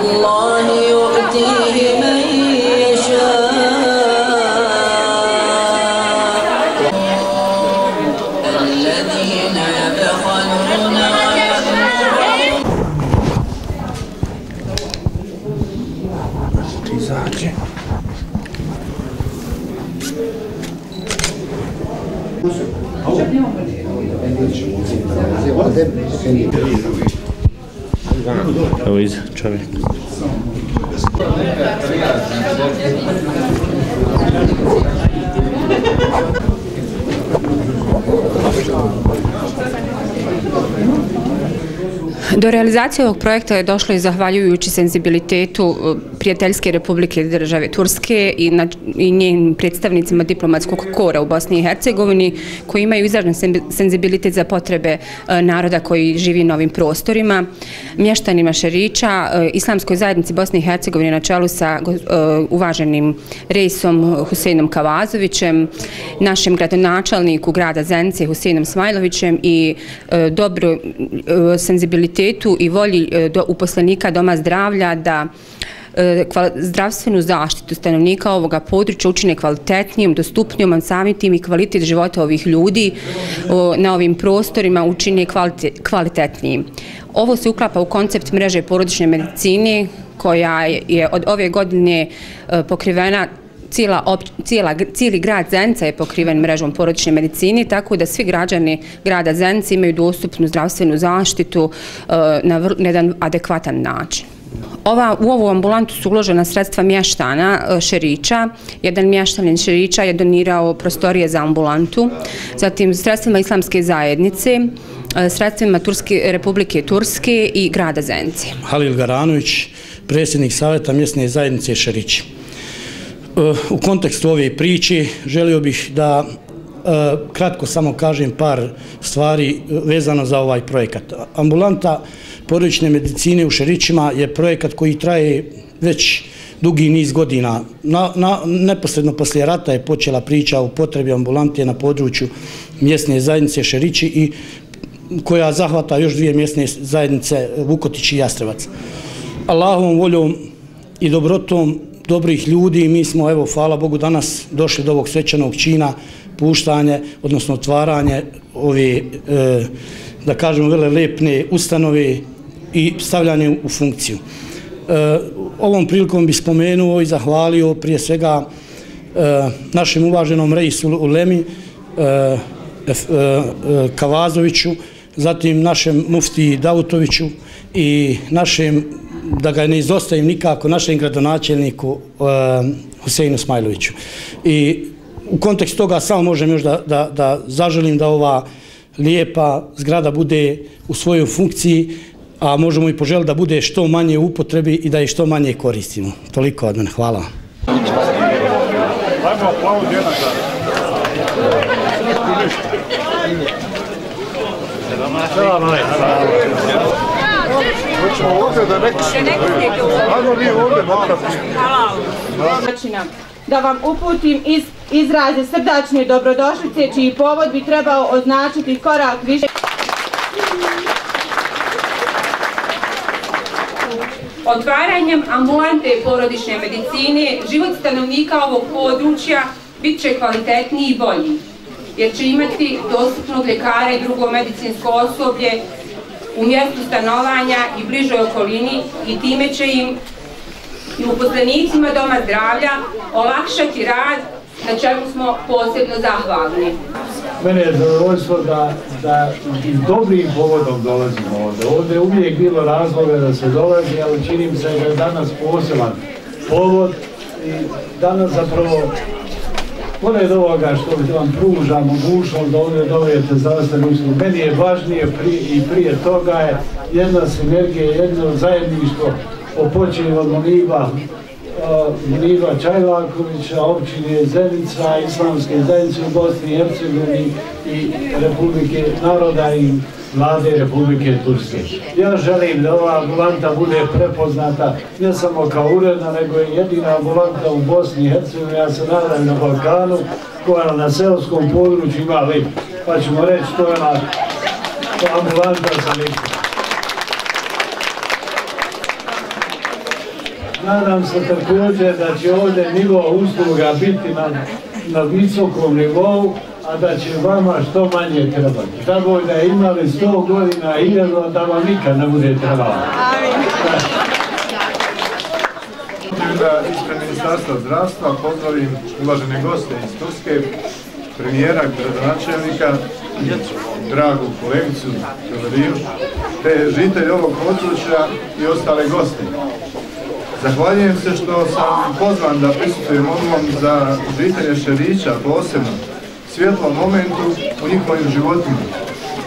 الله يؤتيه من Evo iz Do realizacije ovog projekta je došlo i zahvaljujući senzibilitetu e, prijateljske republike države Turske i, na, i njenim predstavnicima diplomatskog kora u Bosni i Hercegovini koji imaju izražen senzibilitet za potrebe e, naroda koji živi na ovim prostorima, mještanima Šerića, e, islamskoj zajednici Bosne i Hercegovine na čelu sa uvaženim rejsom Huseinom Kavazovićem, našem gradonačelniku grada Zence Husejnom Smajlovićem i dobro e, senzibilitetu i volji e, do uposlenika Doma zdravlja da e, zdravstvenu zaštitu stanovnika ovoga područja učine kvalitetnijom, dostupnijom, a samim tim i kvalitet života ovih ljudi na ovim prostorima učine kvalitetnijim. Ovo se uklapa u koncept mreže porodične medicine koja je od ove godine e, pokrivena cijela, op, cijela, cijeli grad Zenica je pokriven mrežom porodične medicine, tako da svi građani grada Zenica imaju dostupnu zdravstvenu zaštitu e, na, na jedan adekvatan način. Ova, u ovu ambulantu su uložena sredstva mještana e, Šerića. Jedan mještanin Šerića je donirao prostorije za ambulantu. Zatim sredstvima islamske zajednice, e, sredstvima Turske, Republike Turske i grada Zence. Halil Garanović, predsjednik Savjeta mjesne zajednice Šerić. Eh, u kontekstu ove priče želio bih da eh, kratko samo kažem par stvari eh, vezano za ovaj projekat. Ambulanta porodične medicine u Šerićima je projekat koji traje već dugi niz godina. Na, na, neposredno poslije rata je počela priča o potrebi ambulante na području mjesne zajednice Šerići i koja zahvata još dvije mjesne zajednice Vukotić i Jastrevac. Allahovom voljom i dobrotom dobrih ljudi mi smo, evo, hvala Bogu, danas došli do ovog svečanog čina puštanje, odnosno otvaranje ove, e, da kažemo, vele lepne ustanove i stavljanje u funkciju. E, ovom prilikom bi spomenuo i zahvalio prije svega e, našem uvaženom rejsu u Lemi, e, e, e, Kavazoviću, zatim našem mufti Davutoviću i našem, da ga ne izostavim nikako, našem gradonačelniku e, Huseinu Smajloviću. I u kontekstu toga samo možem još da, da, da zaželim da ova lijepa zgrada bude u svojoj funkciji, a možemo i poželiti da bude što manje u upotrebi i da je što manje koristimo. Toliko od mene. Hvala. Ajmo aplauz jedan Selam hvala. Hoćemo ovdje da neki Ajmo vi ovdje makar. načina da vam uputim iz, izraze srdačne dobrodošlice čiji povod bi trebao označiti korak više. Otvaranjem ambulante porodične medicine, život stanovnika ovog područja bit će kvalitetniji i bolji, jer će imati dostupnog ljekara i drugo medicinsko osoblje u mjestu stanovanja i bližoj okolini i time će im i uposlenicima Doma zdravlja olakšati rad na čemu smo posebno zahvalni. Mene je zadovoljstvo da, da i dobrim povodom dolazimo ovdje. Ovde je uvijek bilo razloga da se dolazi, ali čini mi se da je danas poseban povod i danas zapravo Pored ovoga što vam pruža mogućnost da ovdje dobijete zdravstvenu uslugu, meni je važnije pri, i prije toga je jedna sinergija, jedno zajedništvo opočinje od Moniva, Moniva Čajlakovića, općine Zenica, islamske zajednice u Bosni i Hercegovini i Republike naroda i vlade Republike Turske. Ja želim da ova ambulanta bude prepoznata ne samo kao uredna, nego je jedina ambulanta u Bosni i Hercegovini, ja se nadam na Balkanu, koja na selskom području ima lip. Pa ćemo reći, to je ona ambulanta sa lipom. Nadam se također da će ovdje nivo usluga biti na, na visokom nivou, a da će vama što manje trebati. Tako da imali 100 godina i jedno da vam nikad ne bude trebalo. Da ispred Ministarstva zdravstva pozdravim uvažene goste iz Turske, premijera, gradonačelnika, dragu kolegicu Teleriju, te žitelj ovog područja i ostale goste. Zahvaljujem se što sam pozvan da prisutujem odmom za žitelje Šerića posebno, svjetlom momentu u njihovim životima.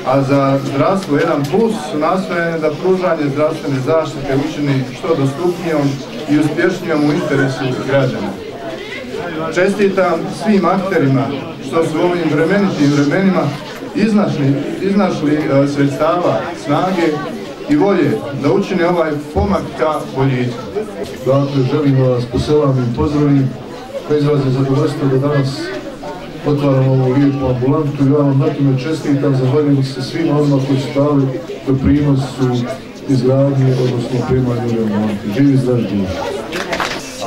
A za zdravstvo 1 plus su nastojene da pružanje zdravstvene zaštite učini što dostupnijom i uspješnijom u interesu građana. Čestitam svim akterima što su ovim vremenitim vremenima iznašli, iznašli e, sredstava, snage i volje da učine ovaj pomak ka boljitku. Dakle, želim vas poselam i pozdravim, da izrazim zadovoljstvo da danas otvaramo ovu lijepu ambulantu. Ja vam na tome čestitam, zahvaljujem se svima onima koji su dali doprinos u izgradnji, odnosno primanju ambulante. Živi zdrav.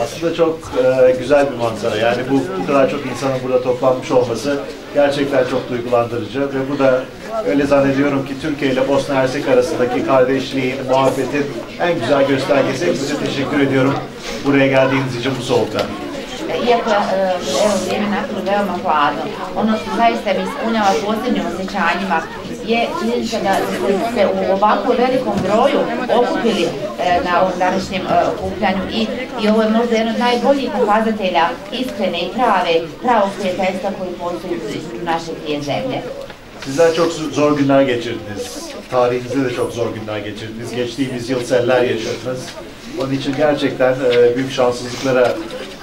Aslında çok e, güzel bir manzara. Yani bu, bu kadar çok insanın burada toplanmış olması gerçekten çok duygulandırıcı ve bu da öyle zannediyorum ki Türkiye ile Bosna Hersek arasındaki kardeşliğin, muhabbetin en güzel göstergesi. Hepinize teşekkür ediyorum buraya geldiğiniz için bu soğukta. İako je evo, vrijeme nakon veoma hladno, ono što zaista mi ispunjava posebnim osjećanjima je činjenica da se u ovako velikom broju okupili e, na ovom današnjem e, okupljanju i, i ovo je možda jedan od najboljih pokazatelja iskrene i prave, pravog prijateljstva koji postoji između naše dvije zemlje. Sizler çok zor günler geçirdiniz. Tarihinizde de çok zor günler geçirdiniz. Geçtiğimiz yıl seller yaşadınız. Onun için gerçekten e, büyük şanssızlıklara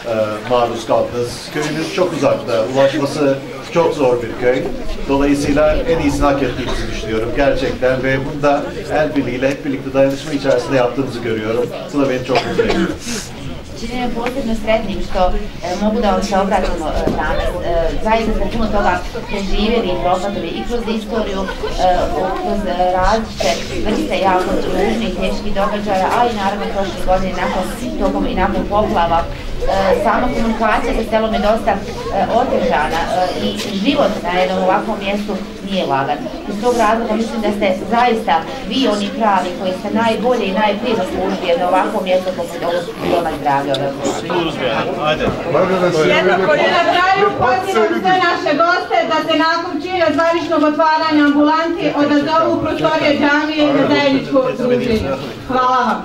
e, maruz kaldınız. Köyünüz çok uzakta, ulaşması çok zor bir köy. Dolayısıyla en iyisini hak ettiğinizi düşünüyorum gerçekten ve bunu da el birliğiyle hep birlikte dayanışma içerisinde yaptığınızı görüyorum. Bu da beni çok mutlu ediyor. Čini me posebno sretnim što e, mogu da vam se obratimo e, danas. E, zaista smo puno toga preživjeli i propadili i kroz istoriju, e, kroz različite vrste jako ružnih teških događaja, a i naravno prošle godine nakon tokom i nakon poplava. E, sama komunikacija sa selom je dosta e, otežana e, i život na jednom ovakvom mjestu nije lagan. Iz tog razloga mislim da ste zaista vi oni pravi koji ste najbolje i najprije zaslužili jedno ovakvo mjesto poput ovog doma zdravlja. Jednako je na kraju pozivam sve naše goste da se nakon čina zvaničnog otvaranja ambulanti odazovu u prostorije džamije na zajedničko druženje. Hvala vam.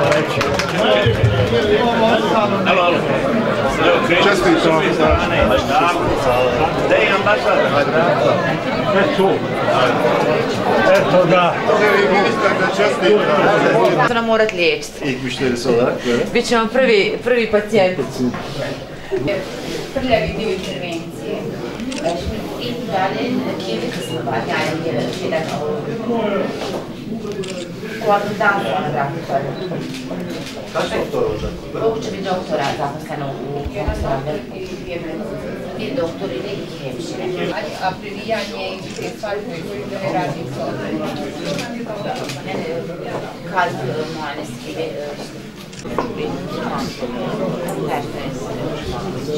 Hadi Alo, alo. Ce scrii să mă Da, e ambasadă. Pe tu. Ertuğ'a. Ona morat liječiti. İlk müşterisi olarak böyle. Biće vam prvi, prvi pacijent. Prljavi dio intervencije. I dalje na kjevicu slovanja je jedan ovo. Kullandıktan sonra doktor. Kaç doktor olacak? Okçu bir doktor zaten sen o doktorları bir doktor ile iki hemşire. Hani Aprilianiye İstiklal Köyü'nde herhalde yani kalp e, muayenesi gibi e, işte,